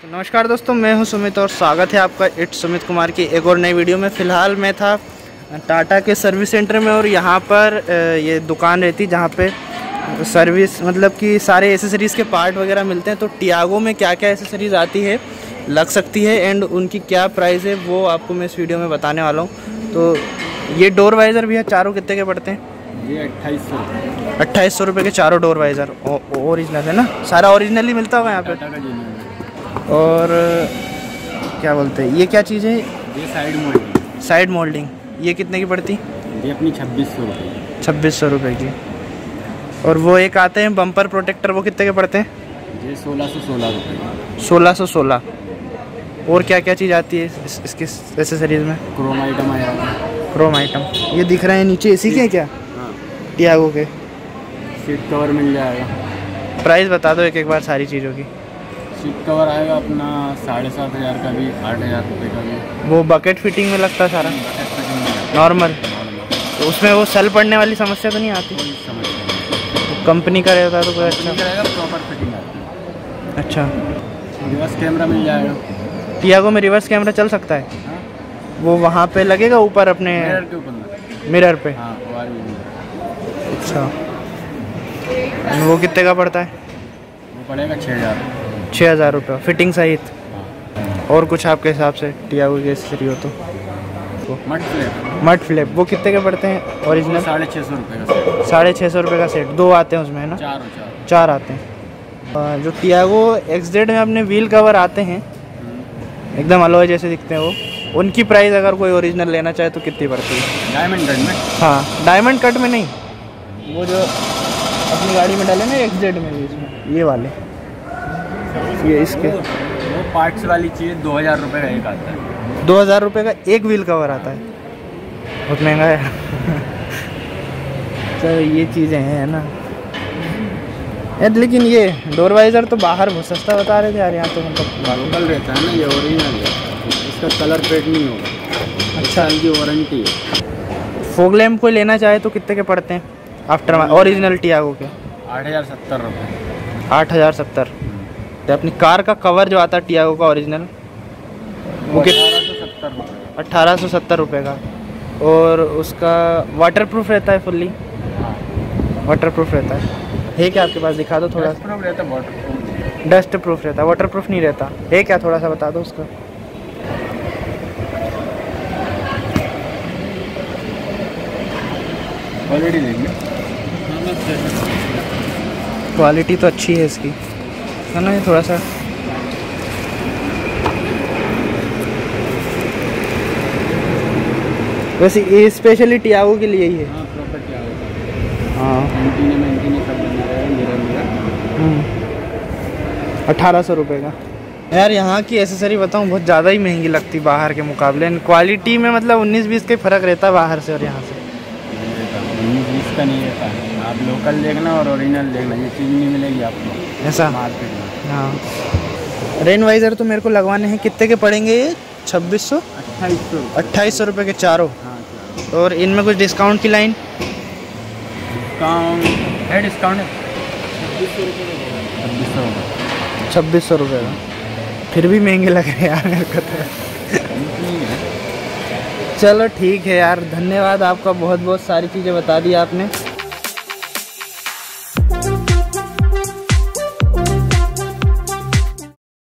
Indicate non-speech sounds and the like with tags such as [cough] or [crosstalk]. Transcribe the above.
तो नमस्कार दोस्तों मैं हूँ सुमित और स्वागत है आपका इट सुमित कुमार की एक और नई वीडियो में। फ़िलहाल मैं था टाटा के सर्विस सेंटर में और यहाँ पर ये दुकान रहती जहाँ पे सर्विस मतलब कि सारे एसेसरीज़ के पार्ट वगैरह मिलते हैं। तो टियागो में क्या क्या एसेसरीज़ आती है लग सकती है एंड उनकी क्या प्राइस है वो आपको मैं इस वीडियो में बताने वाला हूँ। तो ये डोर वाइज़र भी है चारों कितने के पड़ते हैं? ये अट्ठाईस सौ। अट्ठाईस सौ रुपये के चारों डोर वाइज़र ओरिजिनल है ना? सारा ओरिजिनल ही मिलता होगा यहाँ पे? टाटा का जीनियम और क्या बोलते हैं ये क्या चीज़ है? ये साइड मोल्डिंग साइड मोल्डिंग ये कितने की पड़ती? ये अपनी छब्बीस सौ रुपये छब्बीस सौ रुपये की। और वो एक आते हैं बम्पर प्रोटेक्टर वो कितने के पड़ते हैं? ये सोलह सौ सोलह रुपये सोलह सौ सोलह। और क्या क्या चीज़ आती है इस, इसकी एसेसरीज़ में? क्रोम आइटम आया क्रोम आइटम ये दिख रहे हैं नीचे। इसी के हैं क्या? हाँ। टियागो के। सीट कवर मिल जाएगा। प्राइस बता दो एक एक बार सारी चीज़ों की। सीट कवर आएगा अपना साढ़े सात हज़ार का भी आठ हज़ार रुपये का भी। वो बकेट फिटिंग में लगता है सारा नॉर्मल तो उसमें वो सेल पड़ने वाली समस्या तो नहीं आती? नहीं कंपनी का रहता तो कोई अच्छा। प्रॉपर फिटिंग आती। अच्छा। रिवर्स कैमरा मिल जाएगा। टियागो में रिवर्स कैमरा चल सकता है? हाँ। वो वहाँ पे लगेगा ऊपर अपने मिरर के ऊपर मिरर पे? हाँ। अच्छा। वो कितने का पड़ता है? वो पड़ेगा छः हज़ार। छः हज़ार रुपये। फिटिंग सहित और कुछ आपके हिसाब से? टियागो की एसेसरी हो तो। मट फ्लेप मट फ्लिप वो कितने के पड़ते हैं? ओरिजिनल साढ़े छः सौ रुपये का साढ़े छः सौ रुपये का सेट दो आते हैं उसमें है ना? चार चार। चार आते हैं। जो टियागो एक्स जेड में अपने व्हील कवर आते हैं एकदम अलॉय जैसे दिखते हैं वो उनकी प्राइस अगर कोई ओरिजिनल लेना चाहे तो कितनी पड़ती है? डायमंड कट में? हाँ डायमंड कट में नहीं। वो जो अपनी गाड़ी में डाले ना एक्स जेड में भी इसमें? ये वाले। ये इसके। वो, पार्ट्स वाली चीज़ दो हज़ार रुपये का एक आता है। दो हज़ार रुपये का एक व्हील कवर आता है। बहुत महँगा है। [laughs] सर ये चीज़ें हैं ना? यार लेकिन ये डोर वाइज़र तो बाहर बहुत सस्ता बता रहे थे यार यहाँ तो मतलब लोकल रहता है ना ये ओरिजिनल इसका कलर फेड नहीं होगा। अच्छा। साल की वारंटी है। फोग लैम्प कोई लेना चाहे तो कितने के पड़ते हैं? आफ्टर ओरिजिनल टियागो के। आठ हज़ार सत्तर रुपये आठ हज़ार सत्तर। तो अपनी कार का कवर जो आता है टियागो का ओरिजिनल वो कित- अठारह सौ सत्तर अट्ठारह सौ सत्तर रुपये का। और उसका वाटर प्रूफ रहता है फुल्ली हाँ वाटर प्रूफ रहता है। है क्या आपके पास? दिखा दो थोड़ा proof रहता है वाटर डस्ट प्रूफ रहता है। वाटर प्रूफ नहीं रहता। है क्या? थोड़ा सा बता दो उसका। क्वालिटी तो अच्छी है इसकी। है ना ये थोड़ा सा। वैसे ये स्पेशली टियागो के लिए ही है। हाँ प्रॉपर क्या हाँ। एंटीने में एंटीने सब बना रहेगा मिरर मिरर अठारह सौ रुपये का। यार यहाँ की एसेसरी बताऊँ बहुत ज़्यादा ही महँगी लगती बाहर के मुकाबले। क्वालिटी में मतलब उन्नीस बीस का ही फ़र्क रहता है बाहर से और यहाँ से। उन्नीस बीस का नहीं रहता। है आप लोकल देखना और ओरिजिनल देखना ये चीज़ नहीं मिलेगी आपको। ऐसा? मार्केट में। हाँ। रेन वाइज़र तो मेरे को लगवाने हैं। कितने के पड़ेंगे ये? छब्बीस सौ? अट्ठाईस सौ अट्ठाईस सौ रुपये के चारों। हाँ और इनमें कुछ डिस्काउंट की लाइन डिस्काउंट है डिस्काउंट छब्बीस सौ रुपये छब्बीस सौ रुपये का। फिर भी महँगे लग रहे हैं यार मेरे को तो। चलो ठीक है यार धन्यवाद आपका बहुत बहुत सारी चीज़ें बता दी आपने।